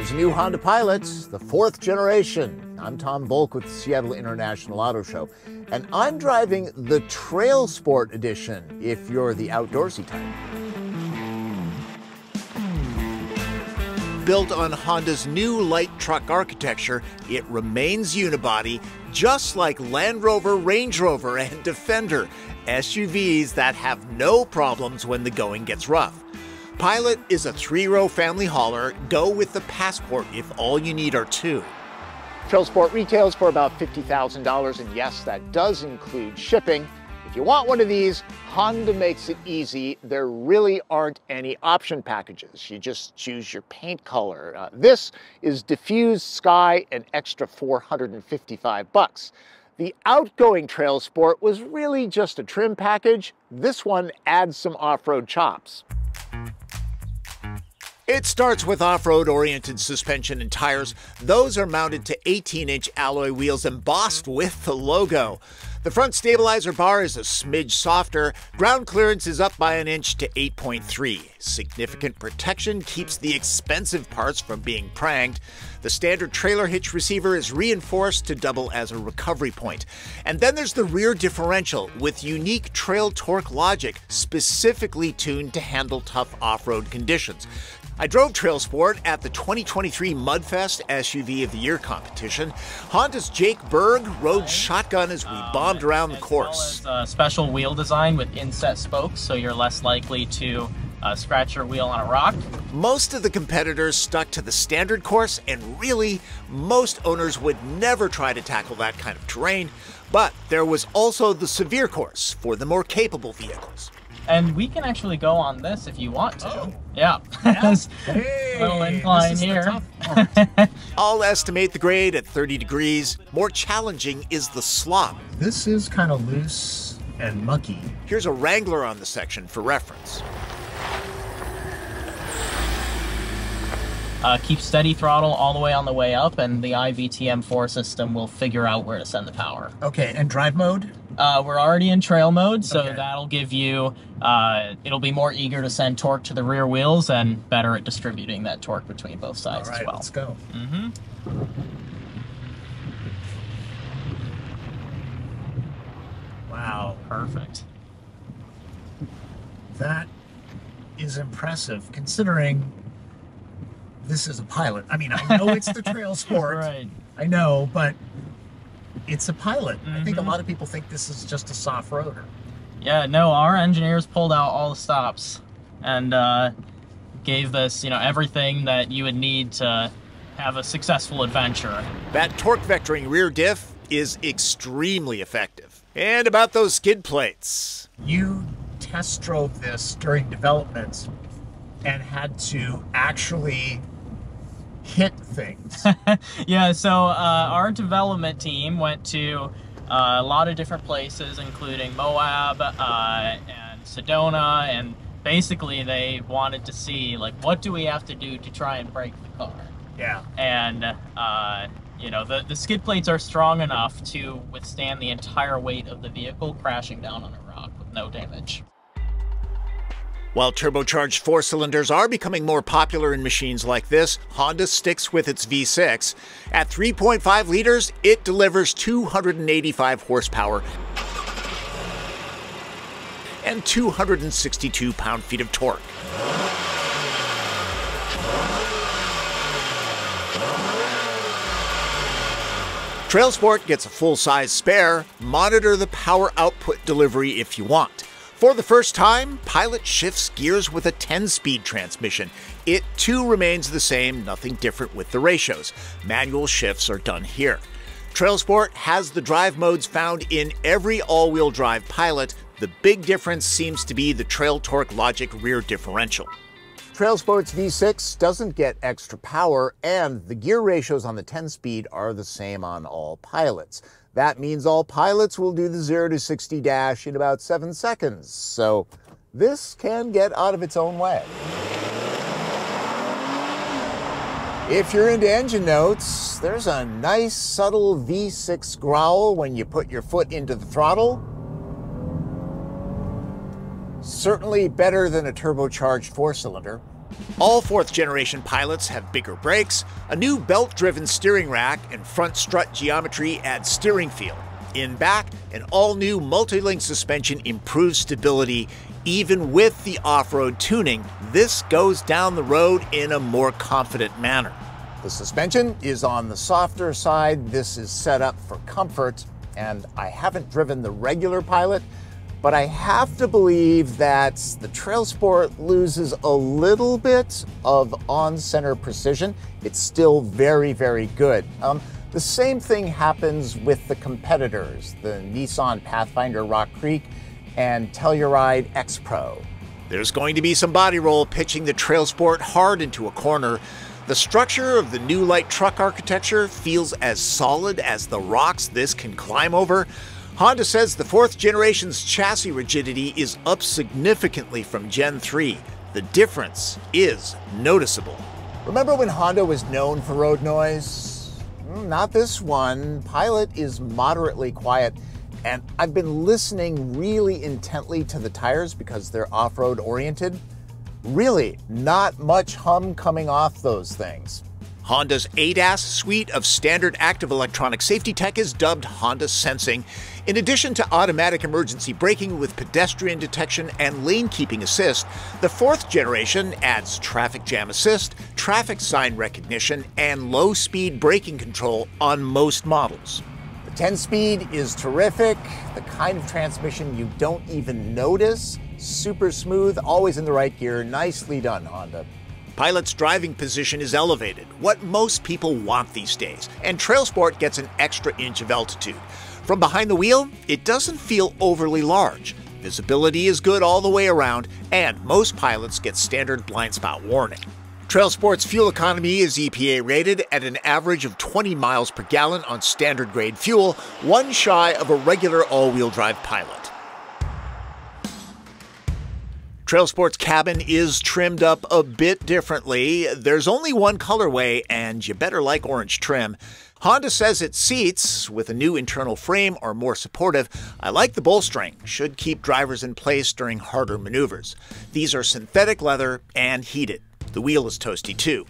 There's a new Honda Pilot, the fourth generation. I'm Tom Voelk with the Seattle International Auto Show, and I'm driving the Trail Sport Edition if you're the outdoorsy type. Built on Honda's new light truck architecture, it remains unibody, just like Land Rover, Range Rover, and Defender, SUVs that have no problems when the going gets rough. Pilot is a three row family hauler. Go with the Passport if all you need are two. Trail Sport retails for about $50,000, and yes, that does include shipping. If you want one of these, Honda makes it easy. There really aren't any option packages. You just choose your paint color. Uh, this is diffused sky, an extra 455 bucks. The outgoing Trail Sport was really just a trim package. This one adds some off-road chops. It starts with off-road oriented suspension and tires. Those are mounted to 18-inch alloy wheels embossed with the logo. The front stabilizer bar is a smidge softer. Ground clearance is up by an inch to 8.3. Significant protection keeps the expensive parts from being pranged. The standard trailer hitch receiver is reinforced to double as a recovery point. And then there's the rear differential with unique trail torque logic specifically tuned to handle tough off-road conditions. I drove Trail Sport at the 2023 Mudfest SUV of the Year competition. Honda's Jake Berg rode shotgun as we bombed around the course. Well as a special wheel design with inset spokes, so you're less likely to uh, scratch your wheel on a rock. Most of the competitors stuck to the standard course, and really, most owners would never try to tackle that kind of terrain. But there was also the severe course for the more capable vehicles. And we can actually go on this if you want to. Oh. Yeah. yeah. hey, little incline here. I'll estimate the grade at 30 degrees. More challenging is the slop. This is kind of loose and mucky. Here's a Wrangler on the section for reference. Uh, keep steady throttle all the way on the way up, and the IVTM4 system will figure out where to send the power. Okay, and drive mode? Uh, we're already in trail mode, so Okay. that'll give you, uh, it'll be more eager to send torque to the rear wheels and better at distributing that torque between both sides right, as well. let's go. Mm-hmm. Wow, Perfect. that is impressive considering this is a pilot. I mean, I know it's the trail sport. Right. I know, but it's a pilot. I think a Mhm. lot of people think this is just a soft roader. Yeah, no, our engineers pulled out all the stops and uh, gave this, you know, everything that you would need to have a successful adventure. That torque vectoring rear diff is extremely effective. And about those skid plates. You test drove this during development and had to actually hit things. yeah, so uh, our development team went to uh, a lot of different places, including Moab uh, and Sedona, and basically they wanted to see like what do we have to do to try and break the car. yeah. and uh, you know the, the skid plates are strong enough to withstand the entire weight of the vehicle crashing down on a rock with no damage. While turbocharged four cylinders are becoming more popular in machines like this, Honda sticks with its V6. At 3.5 liters, it delivers 285 horsepower and 262 pound feet of torque. Trailsport gets a full-size spare. Monitor the power output delivery if you want. For the first time, Pilot shifts gears with a 10-speed transmission. It too remains the same, nothing different with the ratios. Manual shifts are done here. Trail Sport has the drive modes found in every all-wheel drive Pilot. The big difference seems to be the Trail Torque Logic rear differential. Trail Sports V6 doesn't get extra power, and the gear ratios on the 10 speed are the same on all pilots. That means all pilots will do the 0 to 60 dash in about 7 seconds, so this can get out of its own way. If you're into engine notes, there's a nice subtle V6 growl when you put your foot into the throttle. Certainly better than a turbocharged four cylinder. All fourth generation pilots have bigger brakes, a new belt driven steering rack, and front strut geometry adds steering feel. In back, an all new multi link suspension improves stability. Even with the off road tuning, this goes down the road in a more confident manner. The suspension is on the softer side. This is set up for comfort, and I haven't driven the regular Pilot, but I have to believe that the Trail Sport loses a little bit of on-center precision. It's still very, very good. Um, the same thing happens with the competitors, the Nissan Pathfinder Rock Creek and Telluride X Pro. There's going to be some body roll pitching the Trail Sport hard into a corner. The structure of the new light truck architecture feels as solid as the rocks this can climb over. Honda says the fourth generation's chassis rigidity is up significantly from Gen 3. The difference is noticeable. Remember when Honda was known for road noise? Mm, not this one. Pilot is moderately quiet, and I've been listening really intently to the tires because they're off road oriented. Really, not much hum coming off those things. Honda's ADAS suite of standard active electronic safety tech is dubbed Honda Sensing. In addition to automatic emergency braking with pedestrian detection and lane keeping assist, the fourth generation adds traffic jam assist, traffic sign recognition, and low speed braking control on most models. The 10 speed is terrific, the kind of transmission you don't even notice. Super smooth, always in the right gear. Nicely done, Honda. Pilot's driving position is elevated, what most people want these days, and Trail Sport gets an extra inch of altitude. From behind the wheel, it doesn't feel overly large. Visibility is good all the way around, and most pilots get standard blind spot warning. Trail Sport's fuel economy is EPA rated at an average of 20 miles per gallon on standard grade fuel, one shy of a regular all wheel drive pilot. Trail Sports cabin is trimmed up a bit differently. There's only one colorway, and you better like orange trim. Honda says its seats, with a new internal frame, are more supportive. I like the bolstering, should keep drivers in place during harder maneuvers. These are synthetic leather and heated. The wheel is toasty too.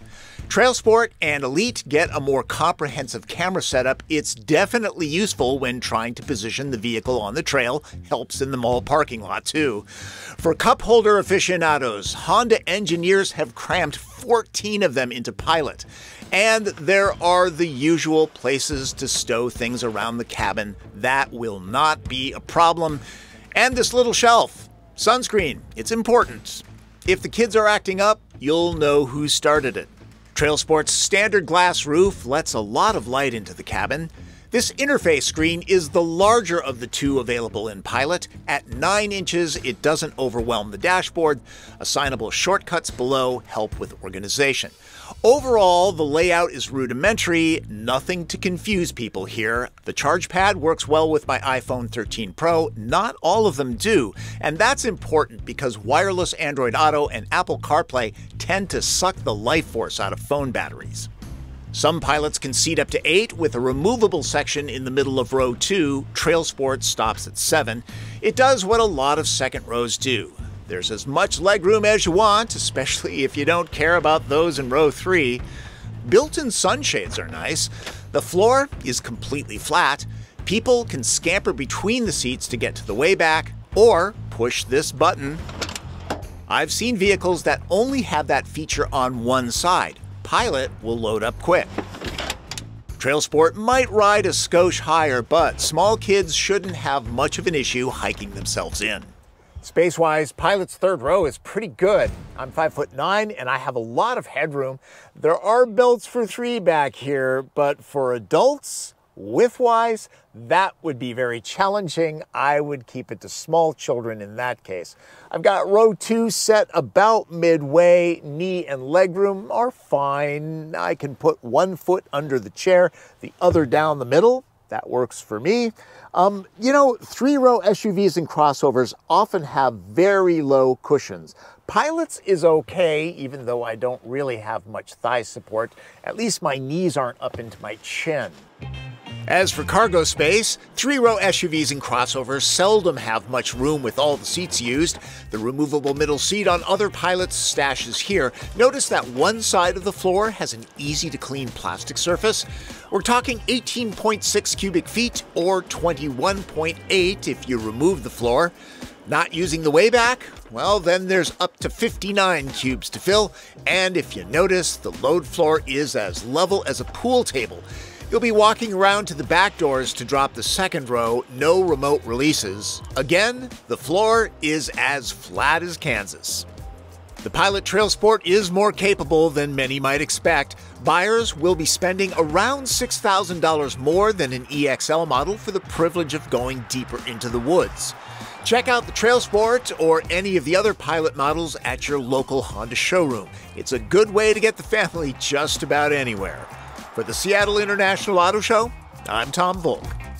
Trail Sport and Elite get a more comprehensive camera setup. It's definitely useful when trying to position the vehicle on the trail, helps in the mall parking lot too. For cup holder aficionados, Honda engineers have crammed 14 of them into Pilot. And there are the usual places to stow things around the cabin. That will not be a problem. And this little shelf. Sunscreen, it's important. If the kids are acting up, you'll know who started it. Trail Sport's standard glass roof lets a lot of light into the cabin. This interface screen is the larger of the two available in Pilot. At 9 inches, it doesn't overwhelm the dashboard. Assignable shortcuts below help with organization. Overall, the layout is rudimentary, nothing to confuse people here. The charge pad works well with my iPhone 13 Pro, not all of them do, and that's important because wireless Android Auto and Apple CarPlay tend to suck the life force out of phone batteries. Some pilots can seat up to 8 with a removable section in the middle of row 2. Trail Sport stops at 7. It does what a lot of second rows do. There's as much legroom as you want, especially if you don't care about those in row 3. Built-in sunshades are nice. The floor is completely flat. People can scamper between the seats to get to the way back, or push this button. I've seen vehicles that only have that feature on one side. Pilot will load up quick. Trail Sport might ride a skosh higher, but small kids shouldn't have much of an issue hiking themselves in. Space-wise, Pilot's third row is pretty good. I'm five foot nine and I have a lot of headroom. There are belts for three back here, but for adults, width-wise, that would be very challenging. I would keep it to small children in that case. I've got row two set about midway. Knee and legroom are fine. I can put one foot under the chair, the other down the middle. That works for me. Um, you know, three row SUVs and crossovers often have very low cushions. Pilots is okay, even though I don't really have much thigh support. At least my knees aren't up into my chin. As for cargo space, three row SUVs and crossovers seldom have much room with all the seats used. The removable middle seat on other pilots' stashes here. Notice that one side of the floor has an easy to clean plastic surface. We're talking 18.6 cubic feet or 21.8 if you remove the floor. Not using the way back? Well, then there's up to 59 cubes to fill, and if you notice, the load floor is as level as a pool table. You'll be walking around to the back doors to drop the second row, no remote releases. Again, the floor is as flat as Kansas. The Pilot Trail Sport is more capable than many might expect. Buyers will be spending around $6,000 more than an EXL model for the privilege of going deeper into the woods. Check out the Trail Sport or any of the other Pilot models at your local Honda showroom. It's a good way to get the family just about anywhere. For the Seattle International Auto Show, I'm Tom Voelk.